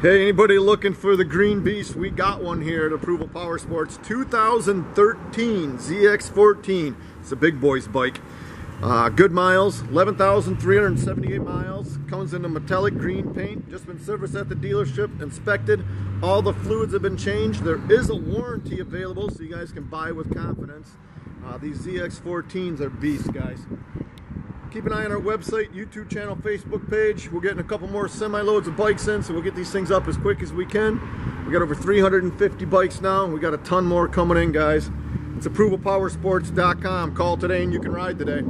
Hey, anybody looking for the Green Beast? We got one here at Approval Power Sports 2013 ZX14. It's a big boy's bike. Uh, good miles, 11,378 miles. Comes in a metallic green paint. Just been serviced at the dealership, inspected. All the fluids have been changed. There is a warranty available, so you guys can buy with confidence. Uh, these ZX14s are beasts, guys. Keep an eye on our website, YouTube channel, Facebook page. We're getting a couple more semi-loads of bikes in, so we'll get these things up as quick as we can. We got over 350 bikes now. And we got a ton more coming in, guys. It's approvalpowersports.com. Call today and you can ride today.